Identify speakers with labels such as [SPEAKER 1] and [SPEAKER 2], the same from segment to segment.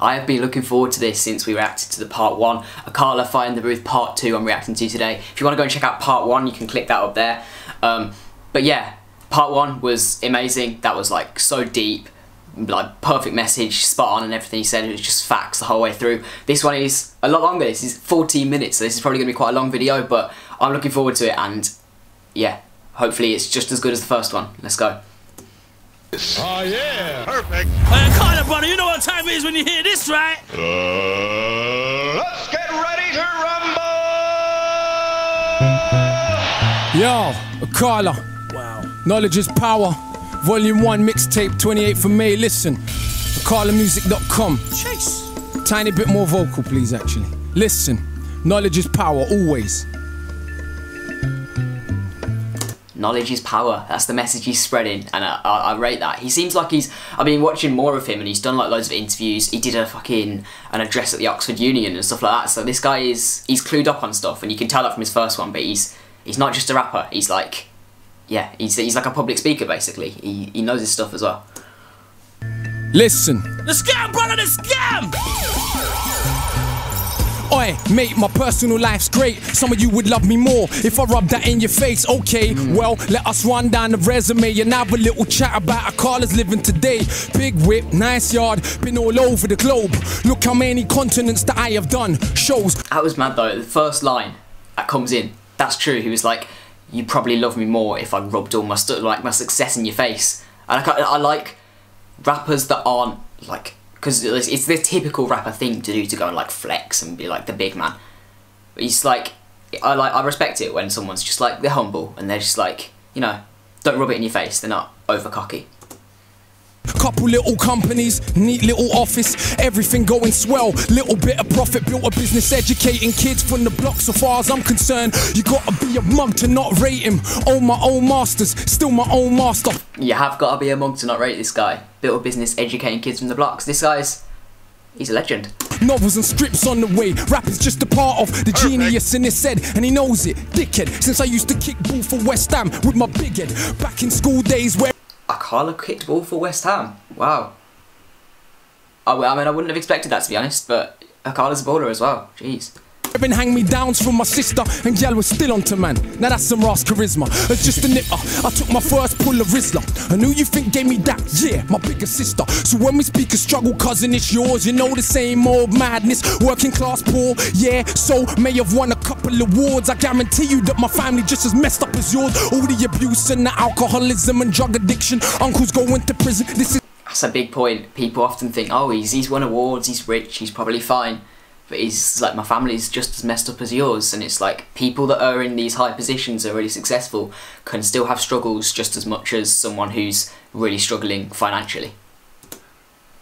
[SPEAKER 1] I have been looking forward to this since we reacted to the part one. Akala Fire in the Booth part two I'm reacting to today. If you want to go and check out part one, you can click that up there. Um, but yeah, part one was amazing. That was like so deep, like perfect message, spot on and everything he said. It was just facts the whole way through. This one is a lot longer. This is 14 minutes, so this is probably going to be quite a long video, but I'm looking forward to it and yeah, hopefully it's just as good as the first one. Let's go.
[SPEAKER 2] Oh yeah, perfect.
[SPEAKER 3] Hey, Carter, brother, you know what time it is when you hear this, right?
[SPEAKER 2] Uh, let's get ready to rumble.
[SPEAKER 4] Yo, Akala.
[SPEAKER 3] Wow.
[SPEAKER 4] Knowledge is power. Volume 1, mixtape 28 for May. Listen, AkalaMusic.com.
[SPEAKER 3] Chase.
[SPEAKER 4] Tiny bit more vocal, please, actually. Listen, knowledge is power, always.
[SPEAKER 1] Knowledge is power. That's the message he's spreading, and I, I, I, rate that. He seems like he's. I've been watching more of him, and he's done like loads of interviews. He did a fucking an address at the Oxford Union and stuff like that. So this guy is he's clued up on stuff, and you can tell that from his first one. But he's he's not just a rapper. He's like, yeah, he's he's like a public speaker basically. He he knows his stuff as well.
[SPEAKER 4] Listen.
[SPEAKER 3] The scam, brother, the scam!
[SPEAKER 4] Oi, mate, my personal life's great. Some of you would love me more if I rub that in your face. Okay, well, let us run down the resume and have a little chat about how Akala's living today. Big whip, nice yard, been all over the globe. Look how many continents that I have done. Shows.
[SPEAKER 1] That was mad though. The first line that comes in, that's true. He was like, "You probably love me more if I rubbed all my like my success in your face." And I, I like rappers that aren't like because it's the typical rapper thing to do to go and like flex and be like the big man. He's like, I like I respect it when someone's just like they're humble and they're just like you know, don't rub it in your face. They're not over cocky.
[SPEAKER 4] Couple little companies, neat little office, everything going swell. Little bit of profit, built a business educating kids from the block. So far as I'm concerned, you gotta be a monk to not rate him. Own my own masters, still my own master.
[SPEAKER 1] You have gotta be a monk to not rate this guy. Built a business educating kids from the blocks. This guy's, he's a legend.
[SPEAKER 4] Novels and strips on the way. Rap is just a part of the genius in his head, and he knows it. Dickhead, since I used to kick ball for West Ham with my big head. Back in school days where.
[SPEAKER 1] Akala kicked ball for West Ham. Wow. I, I mean, I wouldn't have expected that to be honest, but Akala's a baller as well. Jeez.
[SPEAKER 4] Been hang me downs from my sister, and gal was still onto man. Now that's some Ross charisma. It's just a nipper. I took my first pull of Rizla. And who you think gave me that? Yeah, my bigger sister. So when we speak of struggle, cousin, it's yours. You know the same old madness. Working class poor, yeah. So may have won a couple awards. I guarantee you that my family just as messed up as yours. All the abuse and the alcoholism and drug addiction. Uncles going to prison. This is.
[SPEAKER 1] That's a big point. People often think, oh, he's he's won awards, he's rich, he's probably fine. But he's like my family's just as messed up as yours. And it's like people that are in these high positions are really successful can still have struggles just as much as someone who's really struggling financially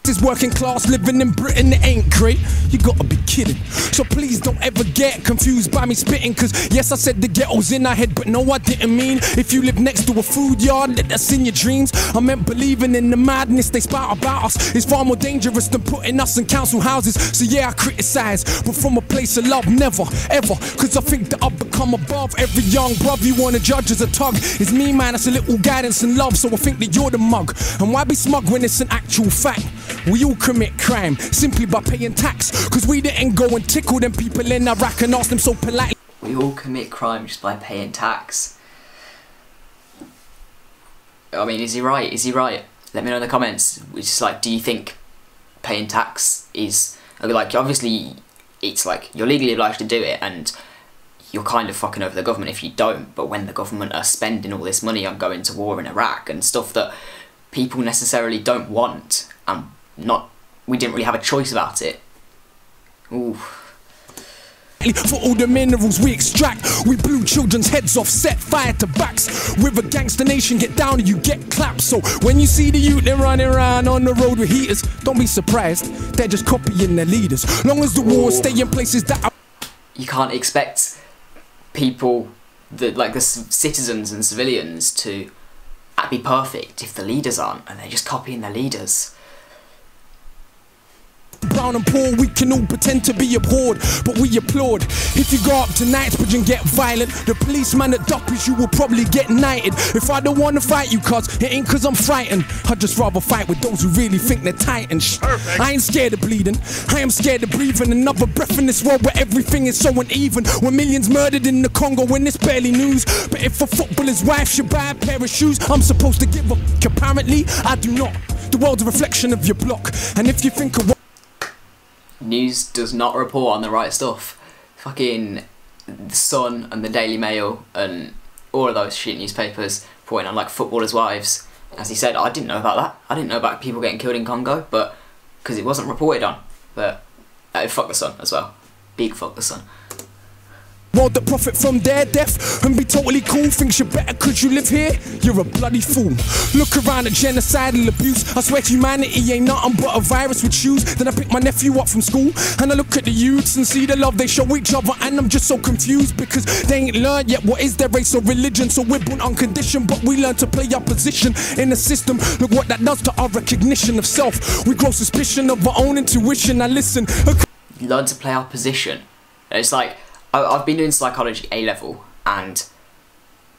[SPEAKER 4] is working class living in Britain it ain't great. You gotta be kidding. So please don't ever get confused by me spitting cause yes I said the ghetto's in our head but no I didn't mean if you live next to a food yard let us in your dreams. I meant believing in the madness they spout about us. Is far more dangerous than putting us in council houses. So yeah I criticize but from a place of love never ever. Cause I think that I've become above every young brother you wanna judge as a tug. Is me man it's a little guidance and love so I think that you're the mug. And why be smug when it's an actual fact we all commit crime simply by paying tax. Cause we didn't go and tickle them people in Iraq and ask them so politely.
[SPEAKER 1] We all commit crime just by paying tax. I mean, is he right? Is he right? Let me know in the comments. It's just like, do you think paying tax is like obviously it's like you're legally obliged to do it and you're kind of fucking over the government if you don't. But when the government are spending all this money on going to war in Iraq and stuff that people necessarily don't want and not we didn't really have a choice about it. Ooh.
[SPEAKER 4] For all the minerals we extract, we blew children's heads off, set fire to backs. With a gangster nation, get down and you get clapped. So when you see the youth they running around on the road with heaters, don't be surprised. They're just copying their leaders. Long as the wars stay in places that are
[SPEAKER 1] you can't expect people, the like the citizens and civilians, to be perfect if the leaders aren't, and they're just copying their leaders.
[SPEAKER 4] Down and poor, we can all pretend to be abhorred, but we applaud. If you go up to Knightsbridge and get violent, the policeman at Duppies, you will probably get knighted. If I don't wanna fight you, cuz it ain't cause I'm frightened. I'd just rather fight with those who really think they're titans.
[SPEAKER 2] Perfect.
[SPEAKER 4] I ain't scared of bleeding, I am scared of breathing another breath in this world where everything is so uneven. When millions murdered in the Congo when it's barely news. But if a footballer's wife should buy a pair of shoes, I'm supposed to give a f- apparently I do not. The world's a reflection of your block, and if you think of
[SPEAKER 1] News does not report on the right stuff. Fucking the Sun and the Daily Mail and all of those shit newspapers reporting on like footballers' wives. As he said, I didn't know about that. I didn't know about people getting killed in Congo, but because it wasn't reported on. But uh, fuck the Sun as well. Big fuck the Sun.
[SPEAKER 4] World that profit from their death and be totally cool. Thinks you're better cause you live here? You're a bloody fool. Look around at genocidal abuse. I swear humanity ain't nothing but a virus with shoes. Then I pick my nephew up from school and I look at the youths and see the love they show each other. And I'm just so confused because they ain't learned yet what is their race or religion. So we're born unconditioned, but we learn to play our position in the system. Look what that does to our recognition of self. We grow suspicion of our own intuition. Now listen,
[SPEAKER 1] learn to play our position. It's like I, I've been doing psychology A level, and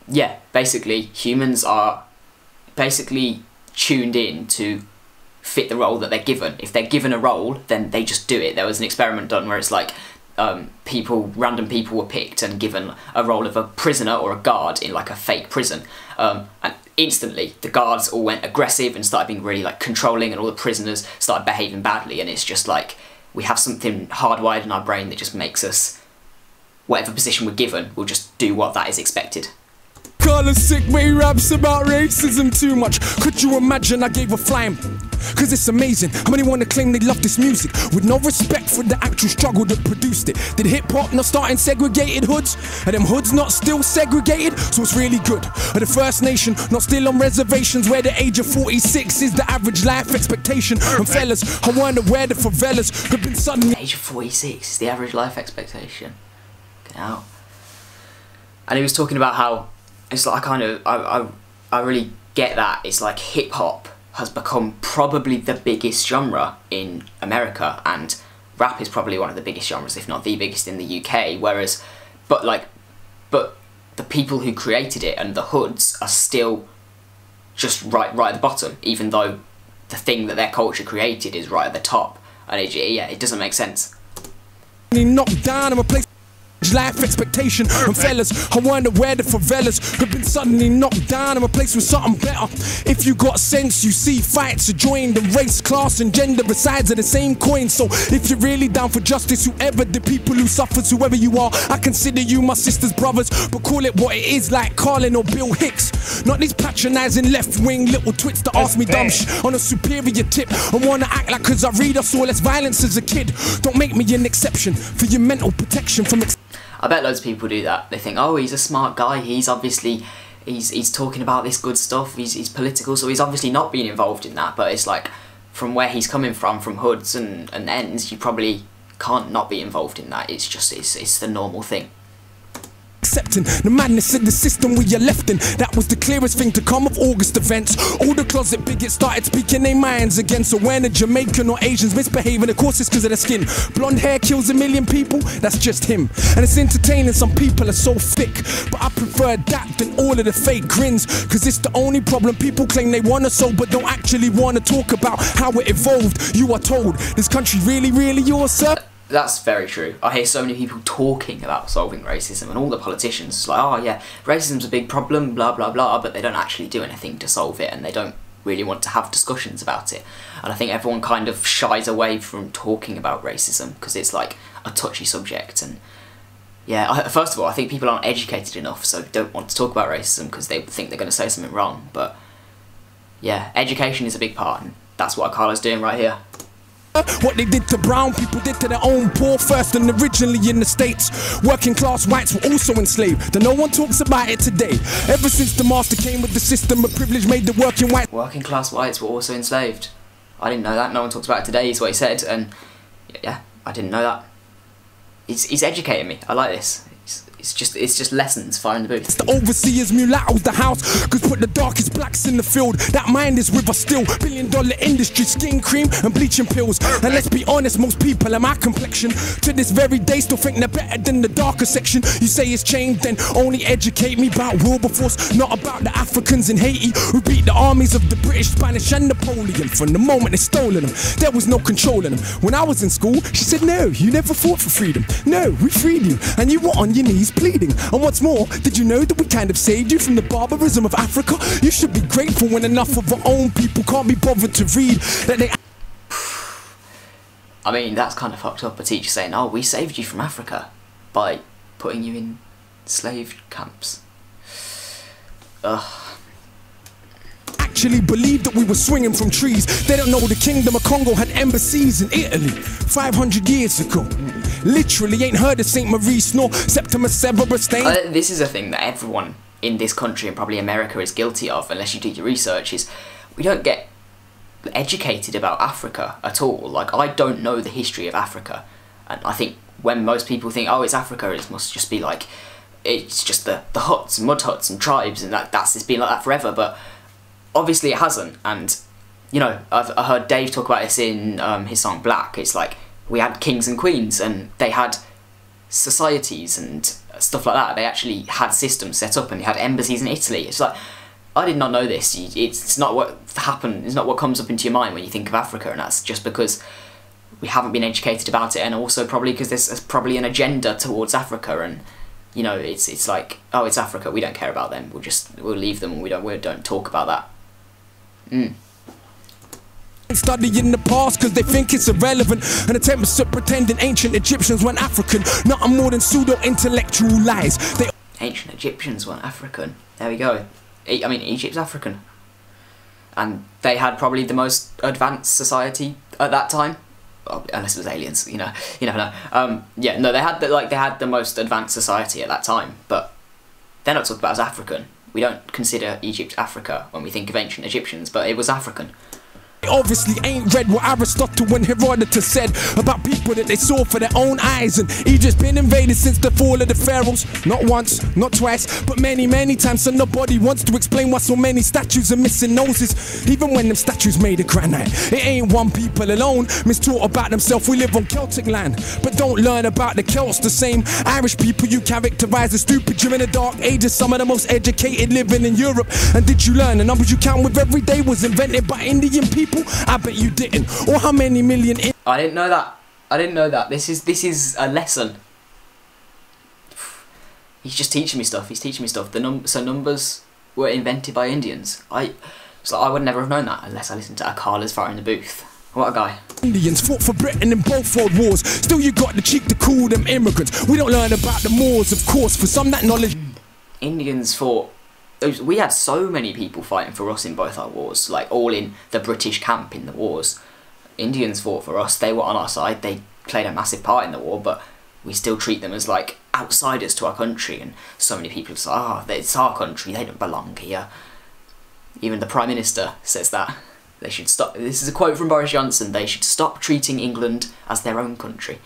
[SPEAKER 1] yeah, basically humans are basically tuned in to fit the role that they're given. If they're given a role, then they just do it. There was an experiment done where it's like um, people, random people were picked and given a role of a prisoner or a guard in like a fake prison, um, and instantly the guards all went aggressive and started being really like controlling, and all the prisoners started behaving badly. And it's just like we have something hardwired in our brain that just makes us, whatever position we're given, we'll just do what that is expected.
[SPEAKER 4] Call sick way raps about racism too much. Could you imagine I gave a flying? Cause it's amazing how many wanna claim they love this music with no respect for the actual struggle that produced it. Did hip hop not start in segregated hoods? Are them hoods not still segregated? So it's really good. Are the First Nation not still on reservations where the age of 46 is the average life expectation? And fellas, I wonder where the favelas have been suddenly.
[SPEAKER 1] Age of 46 is the average life expectation. Out. And he was talking about how it's like I kind of I, I, I really get that. It's like hip hop has become probably the biggest genre in America and rap is probably one of the biggest genres, if not the biggest in the UK. Whereas but like but the people who created it and the hoods are still just right right at the bottom, even though the thing that their culture created is right at the top. And it, yeah, it doesn't make sense.
[SPEAKER 4] Knocked down and replaced life expectation. And fellas. I wonder where the favelas have been suddenly knocked down. And replaced with something better. If you got sense you see fights are joined and race class and gender. Are sides of the same coin. So if you're really down for justice whoever the people who suffers whoever you are I consider you my sisters brothers. But call it what it is like Carlin or Bill Hicks. Not these patronizing left wing little twits that ask me dumb shit on a superior tip. And wanna act like cause I read us all less violence as a kid. Don't make me an exception for your mental protection from ex-
[SPEAKER 1] I bet loads of people do that. They think, oh, he's a smart guy. He's obviously he's he's talking about this good stuff. He's he's political, so he's obviously not being involved in that. But it's like from where he's coming from, from hoods and, and ends, you probably can't not be involved in that. It's just it's it's the normal thing.
[SPEAKER 4] Accepting the madness in the system we are left in. That was the clearest thing to come of August events. All the closet bigots started speaking their minds again. So when a Jamaican or Asians misbehaving, of course it's because of their skin. Blonde hair kills a million people, that's just him. And it's entertaining, some people are so thick. But I prefer that than all of the fake grins. Cause it's the only problem. People claim they wanna solve, but don't actually wanna talk about how it evolved. You are told, this country really, really yours, sir?
[SPEAKER 1] That's very true. I hear so many people talking about solving racism, and all the politicians like, oh yeah, racism's a big problem, blah blah blah, but they don't actually do anything to solve it, and they don't really want to have discussions about it. And I think everyone kind of shies away from talking about racism because it's like a touchy subject. And yeah, I, first of all, I think people aren't educated enough, so don't want to talk about racism because they think they're going to say something wrong. But yeah, education is a big part, and that's what Akala's doing right here.
[SPEAKER 4] What they did to brown people did to their own poor first and originally in the States. Working class whites were also enslaved, though no one talks about it today. Ever since the master came with the system of privilege made the working white
[SPEAKER 1] Working class whites were also enslaved. I didn't know that. No one talks about it today. Is what he said, and yeah, I didn't know that. He's he's educating me. I like this. It's just it's just lessons fire in the booth.
[SPEAKER 4] The overseers, mulattoes, the house. Cause put the darkest blacks in the field. That mind is with us still. Billion dollar industry, skin cream and bleaching pills. And let's be honest, most people are my complexion. To this very day, still think they're better than the darker section. You say it's changed, then only educate me about Wilberforce, not about the Africans in Haiti who beat the armies of the British, Spanish, and Napoleon. From the moment they stolen them, there was no controlling them. When I was in school, she said, No, you never fought for freedom. No, we freed you, and you were on your knees pleading. And what's more, did you know that we kind of saved you from the barbarism of Africa? You should be grateful when enough of our own people can't be bothered to read that they
[SPEAKER 1] I mean, that's kind of fucked up. A teacher saying, "Oh, we saved you from Africa by putting you in slave camps." Ugh.
[SPEAKER 4] actually believed that we were swinging from trees. They don't know the Kingdom of Congo had embassies in Italy 500 years ago. Literally ain't heard of St. Maurice nor Septimus Severus. Ain't
[SPEAKER 1] Uh, this is a thing that everyone in this country and probably America is guilty of, unless you do your research. Is we don't get educated about Africa at all. Like I don't know the history of Africa, and I think when most people think, "Oh, it's Africa," it must just be like it's just the the huts, mud huts, and tribes, and that that's it's been like that forever. But obviously, it hasn't. And you know, I've I heard Dave talk about this in um, his song Black. It's like we had kings and queens, and they had societies and stuff like that. They actually had systems set up, and they had embassies in Italy. It's like I did not know this. It's not what happened. It's not what comes up into your mind when you think of Africa, and that's just because we haven't been educated about it, and also probably because there's, probably an agenda towards Africa, and you know, it's it's like oh, it's Africa. We don't care about them. We'll just we'll leave them, we don't we don't talk about that. Hmm.
[SPEAKER 4] Studying the past because they think it's irrelevant. And attempt to pretending ancient Egyptians weren't African. Nothing more than pseudo intellectual lies. They
[SPEAKER 1] Ancient Egyptians weren't African. There we go. I mean, Egypt's African, and they had probably the most advanced society at that time. Well, unless it was aliens, you know, you never know. Um, yeah, no, they had the, like they had the most advanced society at that time, but they're not talked about as African. We don't consider Egypt Africa when we think of ancient Egyptians, but it was African.
[SPEAKER 4] Obviously ain't read what Aristotle and Herodotus said about people that they saw for their own eyes. And Egypt's been invaded since the fall of the pharaohs. Not once, not twice, but many, many times. So nobody wants to explain why so many statues are missing noses. Even when them statues made of granite, it ain't one people alone. Mistaught about themselves, we live on Celtic land. But don't learn about the Celts, the same Irish people you characterize as stupid during the dark ages. Some of the most educated living in Europe. And did you learn the numbers you count with every day was invented by Indian people? I bet you didn't. Or how many million
[SPEAKER 1] I didn't know that. I didn't know that. This is this is a lesson. He's just teaching me stuff. He's teaching me stuff. The num so numbers were invented by Indians. I so I would never have known that unless I listened to Akala's Fire in the Booth. What a guy.
[SPEAKER 4] Indians fought for Britain in both world wars. Still, you got the cheek to call them immigrants. We don't learn about the Moors, of course. For some, that knowledge
[SPEAKER 1] Indians fought. Those- We had so many people fighting for us in both our wars, like all in the British camp in the wars. Indians fought for us. They were on our side. They played a massive part in the war, but we still treat them as like outsiders to our country. And so many people say, "Ah, it's our country. They don't belong here." Even the prime minister says that they should stop. This is a quote from Boris Johnson. They should stop treating England as their own country.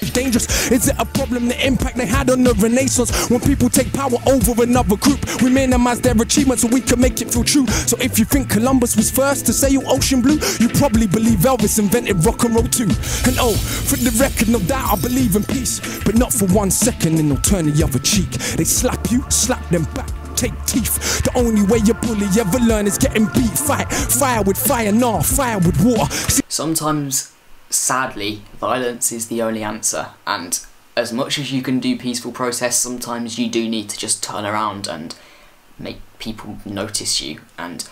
[SPEAKER 4] Dangerous. Is it a problem the impact they had on the Renaissance? When people take power over another group, we minimize their achievements so we can make it feel true. So if you think Columbus was first to sail ocean blue, you probably believe Elvis invented rock and roll too. And oh, for the record, no doubt I believe in peace, but not for one second, and they'll turn the other cheek. They slap you, slap them back. Take teeth. The only way a bully ever learn is getting beat. Fight, fire with fire, nah, fire with water.
[SPEAKER 1] Sometimes sadly violence is the only answer. And as much as you can do peaceful protest sometimes you do need to just turn around and make people notice you. And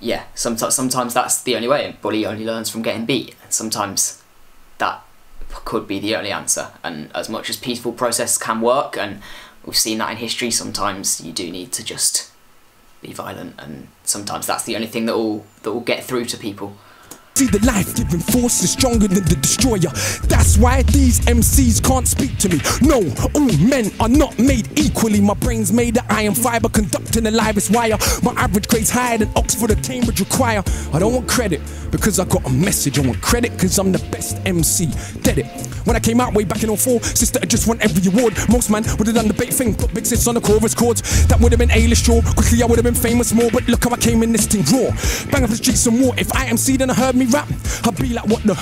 [SPEAKER 1] yeah sometimes sometimes that's the only way. A bully only learns from getting beat. And sometimes that could be the only answer. And as much as peaceful process can work and we've seen that in history sometimes you do need to just be violent. And sometimes that's the only thing that will that will get through to people
[SPEAKER 4] See, the life giving force is stronger than the destroyer. That's why these MCs can't speak to me. No, all men are not made equally. My brain's made of iron fiber, conducting the livest wire. My average grade's higher than Oxford or Cambridge require. I don't want credit because I got a message. I want credit because I'm the best MC. Get it? When I came out way back in 04, sister, I just won every award. Most man would have done the bait thing, put big sis on the chorus chords. That would have been A-list draw. Quickly, I would have been famous more, but look how I came in this thing raw. Bang up the streets some more. If I seed and I heard me rap, I'd be like, what the?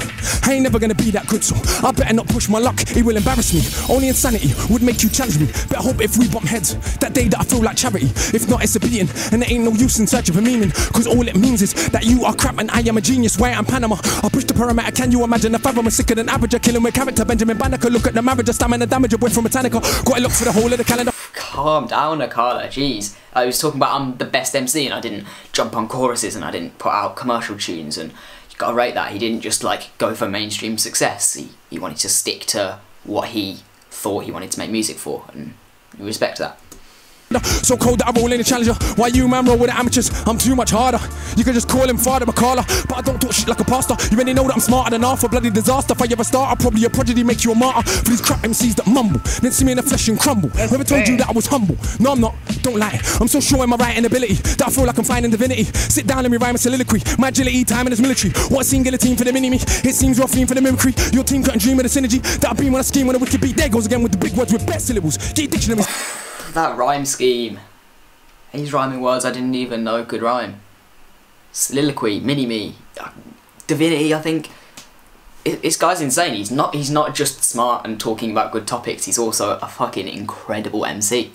[SPEAKER 4] I ain't never gonna be that good, so I better not push my luck. It will embarrass me. Only insanity would make you challenge me. Better hope if we bump heads, that day that I feel like charity. If not, it's a beating, and there ain't no use in searching for meaning. Cause all it means is that you are crap and I am a genius. Why I'm Panama. I push the parameter, can you imagine? If I'm sicker than average, killing with character. Benjamin Banneker, look at the marriage, a stamina damage, a boy from Britannica. Gotta look for the whole of the calendar.
[SPEAKER 1] Calm down, Akala. Jeez. I was talking about I'm the best MC and I didn't jump on choruses and I didn't put out commercial tunes and you gotta rate that. He didn't just like go for mainstream success. He, he wanted to stick to what he thought he wanted to make music for and you respect that.
[SPEAKER 4] So cold that I roll in a challenger. Why you man roll with the amateurs? I'm too much harder. You can just call him Father Akala, but I don't talk shit like a pastor. You already know that I'm smarter than half a bloody disaster. If I ever start, I'll probably a prodigy make you a martyr for these crap MCs that mumble. Then see me in the flesh and crumble. Never told you that I was humble. No, I'm not. Don't lie. I'm so sure in my writing ability that I feel like I'm finding divinity. Sit down, let me rhyme a soliloquy. My agility, time in this military. What a scene, guillotine for the mini me. It seems you're a fiend for the mimicry. Your team couldn't dream of the synergy that I been when I scheme when a wicked beat. There goes again with the big words with best syllables. Get dictionaries.
[SPEAKER 1] That rhyme scheme. He's rhyming words I didn't even know could rhyme. Soliloquy, mini-me, uh, divinity, I think. This guy's insane. He's not he's not just smart and talking about good topics, he's also a fucking incredible MC.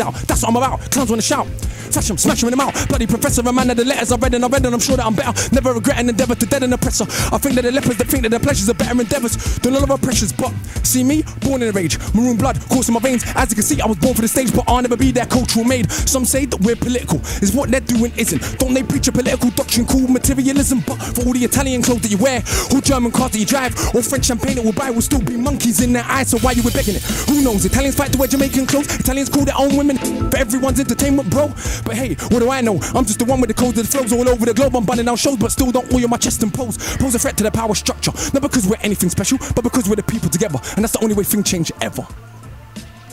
[SPEAKER 4] Out. That's what I'm about. Clowns wanna shout. Flash them, smash them in the mouth. Bloody professor, a man of the letters I read and I read and I'm sure that I'm better. Never regret an endeavour to dead an oppressor. I think that the lepers that think that their pleasures are better endeavours than all of our pressures. But see me, born in a rage, maroon blood coursing my veins. As you can see, I was born for the stage, but I'll never be their cultural maid. Some say that we're political, is what they're doing isn't. Don't they preach a political doctrine called materialism? But for all the Italian clothes that you wear, or German cars that you drive, or French champagne that we buy, will still be monkeys in their eyes. So why you were begging it? Who knows? Italians fight to wear Jamaican clothes. Italians call their own women for everyone's entertainment, bro. But hey, what do I know? I'm just the one with the codes that flows all over the globe. I'm bunning out shows, but still don't oil my chest and pose. Pose a threat to the power structure. Not because we're anything special, but because we're the people together. And that's the only way things change ever.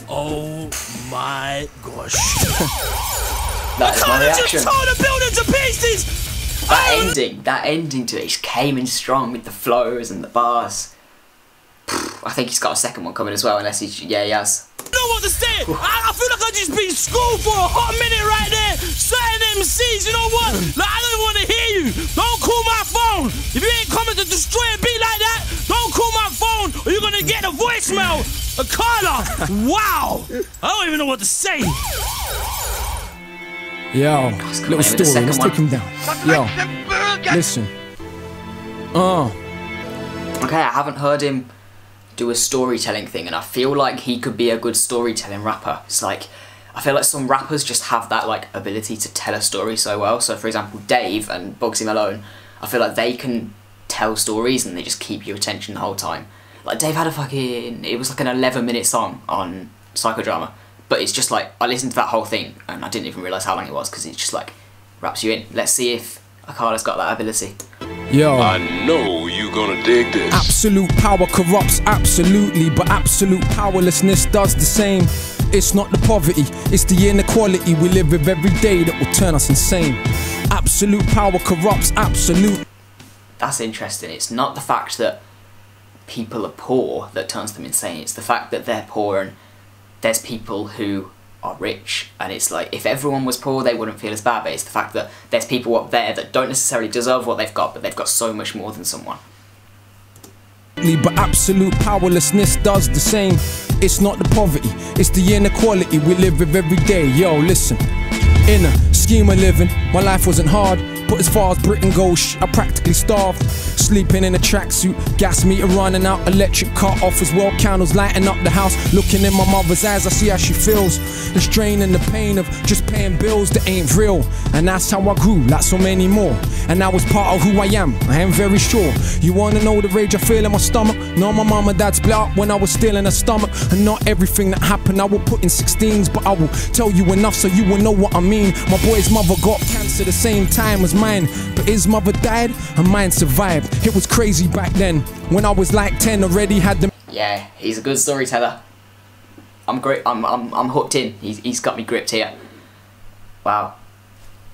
[SPEAKER 3] Oh my gosh.
[SPEAKER 1] That is my
[SPEAKER 3] Connor
[SPEAKER 1] reaction.
[SPEAKER 3] just tore the building to pieces!
[SPEAKER 1] That
[SPEAKER 3] Oh,
[SPEAKER 1] ending, that ending to it, he came in strong with the flows and the bars. I think he's got a second one coming as well, unless he's yeah he has.
[SPEAKER 3] I know what to say. I, I feel like I just been schooled for a hot minute right there. Certain MCs, you know what? Like, I don't want to hear you. Don't call my phone. If you ain't coming to destroy a beat like that, don't call my phone or you're going to get a voicemail. Akala. Wow. I don't even know what to say.
[SPEAKER 4] Yo, little
[SPEAKER 1] on,
[SPEAKER 4] story. Let's
[SPEAKER 1] one.
[SPEAKER 4] take him down. Yo, listen. Uh,
[SPEAKER 1] Okay, I haven't heard him do a storytelling thing, and I feel like he could be a good storytelling rapper. It's like I feel like some rappers just have that like ability to tell a story so well. So, for example, Dave and Bugzy Malone, I feel like they can tell stories and they just keep your attention the whole time. Like Dave had a fucking it was like an eleven minute song on Psychodrama, but it's just like I listened to that whole thing and I didn't even realize how long it was because it's just like wraps you in. Let's see if Akala's got that ability.
[SPEAKER 4] yo.
[SPEAKER 5] I know you gonna dig this.
[SPEAKER 4] Absolute power corrupts, absolutely, but absolute powerlessness does the same. It's not the poverty, it's the inequality we live with every day that will turn us insane. Absolute power corrupts, absolute.
[SPEAKER 1] that's interesting. It's not the fact that people are poor that turns them insane. It's the fact that they're poor and there's people who are rich. And it's like, if everyone was poor, they wouldn't feel as bad. But it's the fact that there's people up there that don't necessarily deserve what they've got, but they've got so much more than someone.
[SPEAKER 4] But absolute powerlessness does the same. It's not the poverty, it's the inequality we live with every day. Yo, listen. In a scheme of living, my life wasn't hard. But as far as Britain goes, I practically starved. Sleeping in a tracksuit, gas meter running out, electric cut off as well. Candles lighting up the house. Looking in my mother's eyes, I see how she feels. The strain and the pain of just paying bills that ain't real. And that's how I grew, like so many more. And that was part of who I am, I am very sure. You wanna know the rage I feel in my stomach? No, my mama, dad's up when I was still in her stomach. And not everything that happened I will put in 16s, but I will tell you enough so you will know what I mean. My boy's mother got cancer the same time as mine, but his mother died and mine survived. It was crazy back then. When I was like 10, already had the
[SPEAKER 1] Yeah, he's a good storyteller. I'm great. I'm, I'm, I'm hooked in. He's, he's got me gripped here. Wow.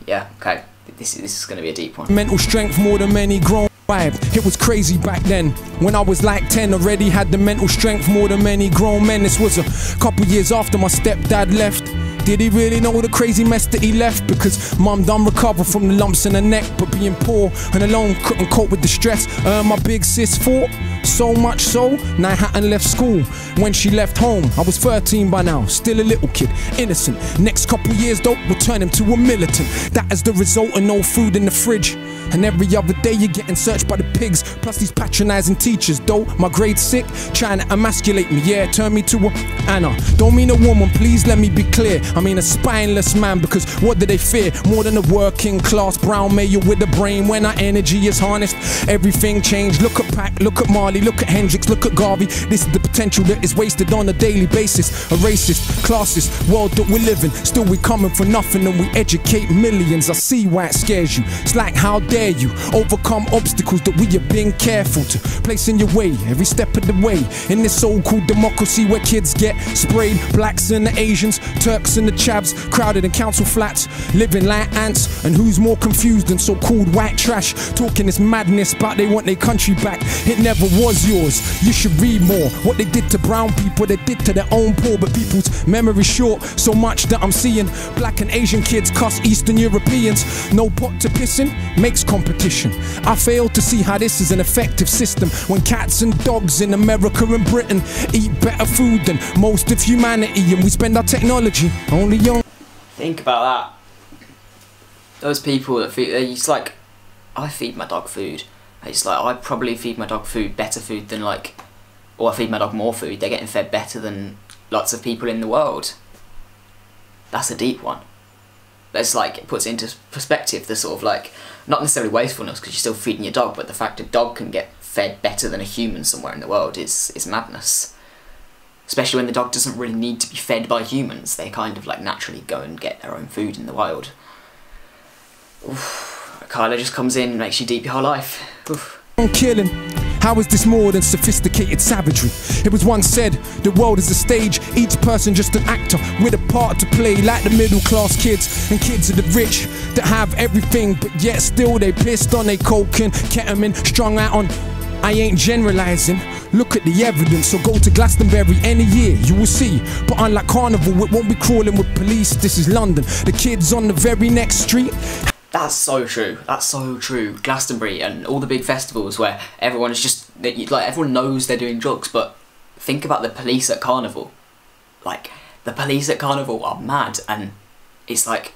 [SPEAKER 1] Yeah, okay. This, is- this is going to be a deep one.
[SPEAKER 4] mental strength more than many grown vibe. It was crazy back then. When I was like 10, already had the mental strength more than many grown men. This was a couple years after my stepdad left. Did he really know the crazy mess that he left? Because mum done recover from the lumps in her neck, but being poor and alone couldn't cope with the stress. My big sis fought. So much so, now hadn't left school. When she left home, I was 13 by now, still a little kid, innocent. Next couple years though, will turn him to a militant. That is the result of no food in the fridge. And every other day you're getting searched by the pigs, plus these patronizing teachers. Though my grade sick, trying to emasculate me, yeah, turn me to a Anna. Don't mean a woman, please let me be clear. I mean a spineless man, because what do they fear? More than a working class brown male with a brain. When our energy is harnessed, everything changed. Look at Pac, look at Marley, look at Hendrix, look at Garvey. This is the potential that is wasted on a daily basis. A racist, classist world that we're living. Still, we coming for nothing and we educate millions. I see why it scares you. It's like, how dare you overcome obstacles that we have been careful to place in your way every step of the way. In this so called democracy where kids get sprayed, blacks and the Asians, Turks and the Chavs, crowded in council flats, living like ants. And who's more confused than so called white trash? Talking this madness about they want their country back. It never was yours. You should read more. What they did to brown people, they did to their own poor, but people's memory short. So much that I'm seeing black and Asian kids cuss Eastern Europeans. No pot to piss in makes competition. I fail to see how this is an effective system when cats and dogs in America and Britain eat better food than most of humanity, and we spend our technology only on.
[SPEAKER 1] Think about that. Those people that feed, it's like, I feed my dog food. It's like I probably feed my dog food better food than like, or I feed my dog more food. They're getting fed better than lots of people in the world. That's a deep one. It's like it puts into perspective the sort of like not necessarily wastefulness because you're still feeding your dog, but the fact a dog can get fed better than a human somewhere in the world is is madness. Especially when the dog doesn't really need to be fed by humans; they kind of like naturally go and get their own food in the wild. Oof. Akala just comes in and makes you deep your whole life. Oof.
[SPEAKER 4] on killing. How is this more than sophisticated savagery? It was once said, the world is a stage, each person just an actor with a part to play, like the middle class kids and kids of the rich that have everything, but yet still they pissed on they coke and ketamine, strung out on. I ain't generalizing. Look at the evidence, so go to Glastonbury any year, you will see. But unlike Carnival, it won't be crawling with police. This is London. The kids on the very next street
[SPEAKER 1] That's so true. That's so true. Glastonbury and all the big festivals where everyone is just like everyone knows they're doing drugs, but think about the police at Carnival. Like the police at Carnival are mad, and it's like,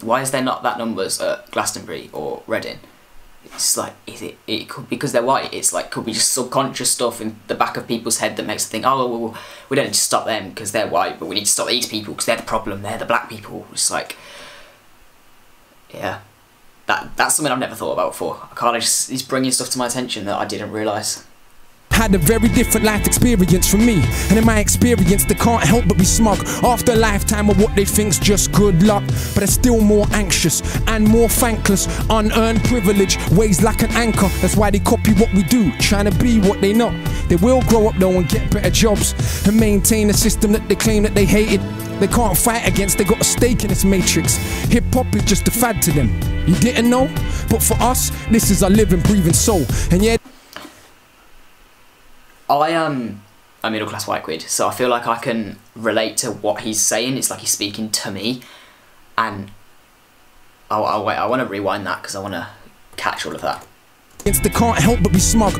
[SPEAKER 1] why is there not that numbers at Glastonbury or Reading? It's like, is it? It could because they're white. It's like could be just subconscious stuff in the back of people's head that makes them think, oh, well, we don't need to stop them because they're white, but we need to stop these people because they're the problem. They're the black people. It's like yeah, that that's something I've never thought about before. I can't just he's bringing stuff to my attention that I didn't realise.
[SPEAKER 4] had a very different life experience from me. And in my experience, they can't help but be smug. After a lifetime of what they think's just good luck, but they're still more anxious and more thankless. Unearned privilege weighs like an anchor. That's why they copy what we do, trying to be what they not. They will grow up though and get better jobs and maintain a system that they claim that they hated. They can't fight against, they got a stake in this matrix. Hip hop is just a fad to them. You didn't know? But for us, this is our living, breathing soul. And yeah,
[SPEAKER 1] I um, am a middle class white quid, so I feel like I can relate to what he's saying. It's like he's speaking to me, and I'll, I'll wait. I want to rewind that because I want to catch all of that.
[SPEAKER 4] They can't help but be smug.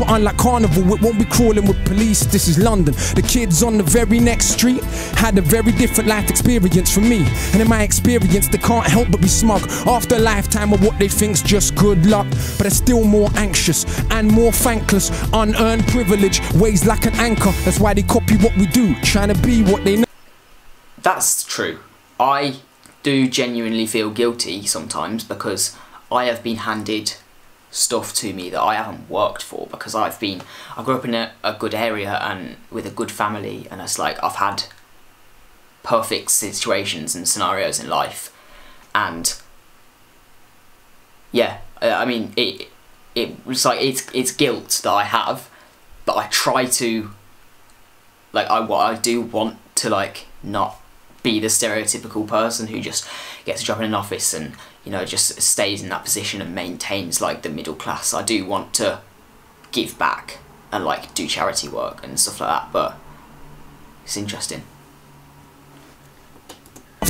[SPEAKER 4] But unlike Carnival, it won't be crawling with police. This is London. The kids on the very next street had a very different life experience from me. And in my experience, they can't help but be smug. After a lifetime of what they think's just good luck, but they're still more anxious and more thankless. Unearned privilege weighs like an anchor. That's why they copy what we do, trying to be what they know.
[SPEAKER 1] That's true. I do genuinely feel guilty sometimes because I have been handed stuff to me that I haven't worked for because I've been I grew up in a, a good area and with a good family and it's like I've had perfect situations and scenarios in life. And yeah I mean it it was like it's it's guilt that I have but I try to like I I do want to like not be the stereotypical person who just gets a job in an office and you know just stays in that position and maintains like the middle class. I do want to give back and like do charity work and stuff like that, but it's interesting.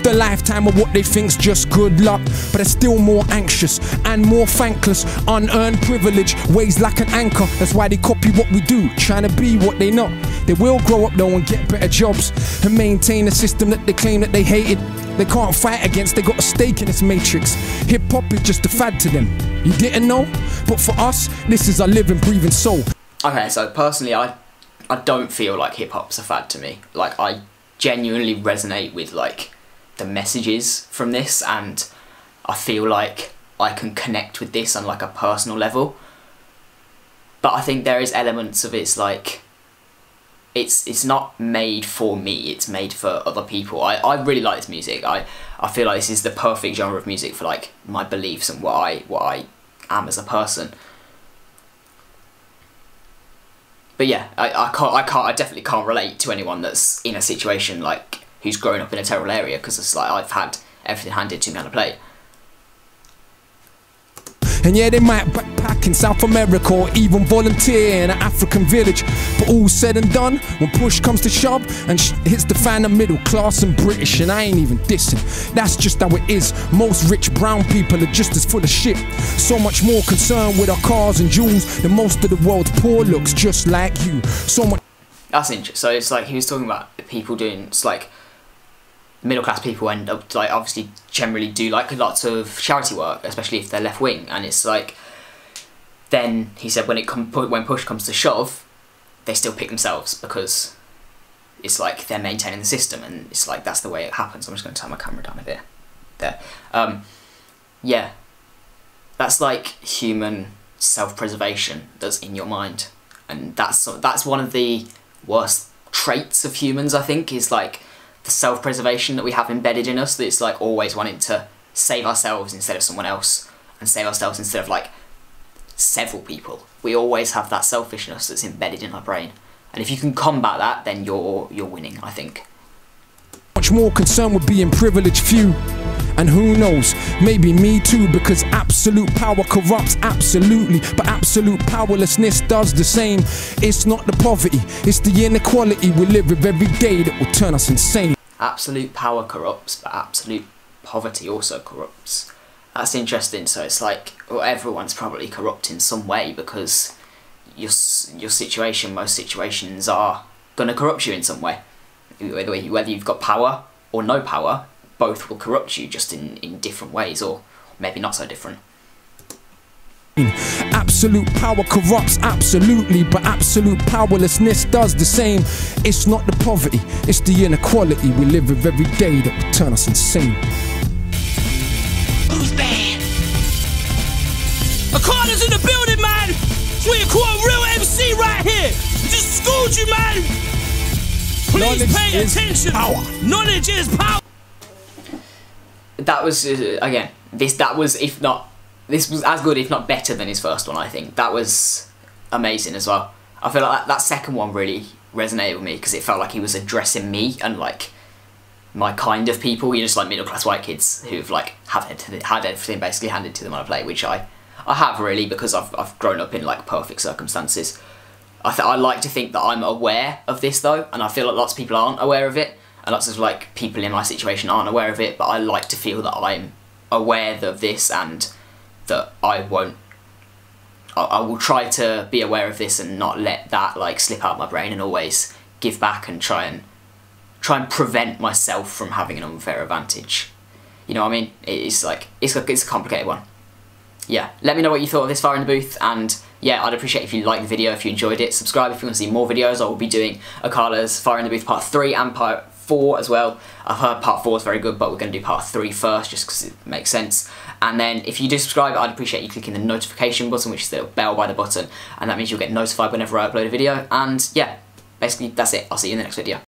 [SPEAKER 4] After lifetime of what they think's just good luck, but they're still more anxious and more thankless. Unearned privilege weighs like an anchor. That's why they copy what we do, trying to be what they not. They will grow up though and get better jobs and maintain a system that they claim that they hated. They can't fight against, they got a stake in this matrix. Hip hop is just a fad to them. You didn't know? But for us, this is our living, breathing soul.
[SPEAKER 1] Okay, so personally, I I don't feel like hip hop's a fad to me. Like I genuinely resonate with like the messages from this, and I feel like I can connect with this on like a personal level. But I think there is elements of it's like it's it's not made for me it's made for other people. I, I really like this music. I, I feel like this is the perfect genre of music for like my beliefs and what I what I am as a person. But yeah I, I can't I can't I definitely can't relate to anyone that's in a situation like who's grown up in a terrible area because it's like I've had everything handed to me on a plate
[SPEAKER 4] And yeah, they might backpack in South America or even volunteer in an African village. But all said and done, when push comes to shove and sh- hits the fan of middle class and British, and I ain't even dissing. That's just how it is. Most rich brown people are just as full of shit. So much more concerned with our cars and jewels than most of the world's poor looks just like you. So much.
[SPEAKER 1] That's interesting. So it's like he was talking about people doing it's like middle class people end up like obviously generally do like lots of charity work, especially if they're left wing, and it's like then he said when it come when push comes to shove, they still pick themselves because it's like they're maintaining the system, and it's like that's the way it happens. I'm just going to turn my camera down a bit. There, um, yeah, that's like human self-preservation that's in your mind, and that's that's one of the worst traits of humans. I think is like the self-preservation that we have embedded in us. That it's like always wanting to save ourselves instead of someone else, and save ourselves instead of like several people. We always have that selfishness that's embedded in our brain, and if you can combat that, then you're you're winning. I think.
[SPEAKER 4] much more concerned with being privileged few. And who knows, maybe me too, because absolute power corrupts absolutely, but absolute powerlessness does the same. It's not the poverty, it's the inequality we live with every day that will turn us insane.
[SPEAKER 1] absolute power corrupts, but absolute poverty also corrupts. That's interesting. So it's like well, everyone's probably corrupt in some way because your your situation, most situations are gonna corrupt you in some way. Whether whether you've got power or no power, both will corrupt you just in in different ways, or maybe not so different.
[SPEAKER 4] Absolute power corrupts absolutely, but absolute powerlessness does the same. It's not the poverty, it's the inequality we live with every day that will turn us insane.
[SPEAKER 3] Who's bad? Akala's in the building, man! So you call a real MC right here! Just schooled you, man! Please
[SPEAKER 4] Knowledge
[SPEAKER 3] pay
[SPEAKER 4] is
[SPEAKER 3] attention!
[SPEAKER 4] power.
[SPEAKER 3] Knowledge is power!
[SPEAKER 1] That was uh, again this that was if not this was as good if not better than his first one i think. That was amazing as well. I feel like that, that second one really resonated with me because it felt like he was addressing me and like my kind of people you know just like middle class white kids who've like have had, everything basically handed to them on a plate which i i have really because i've, I've grown up in like perfect circumstances. I, I like to think that i'm aware of this though and i feel like lots of people aren't aware of it and lots of like people in my situation aren't aware of it but i like to feel that i'm aware of this and that i won't I, I will try to be aware of this and not let that like slip out my brain and always give back and try and try and prevent myself from having an unfair advantage you know what i mean it's like it's a, it's a complicated one yeah, let me know what you thought of this Fire in the Booth, and yeah, I'd appreciate if you liked the video, if you enjoyed it. Subscribe if you want to see more videos. I will be doing Akala's Fire in the Booth Part 3 and Part 4 as well. I've heard Part 4 is very good, but we're going to do Part three first just because it makes sense. And then if you do subscribe, I'd appreciate you clicking the notification button, which is the little bell by the button, and that means you'll get notified whenever I upload a video. And yeah, basically that's it. I'll see you in the next video.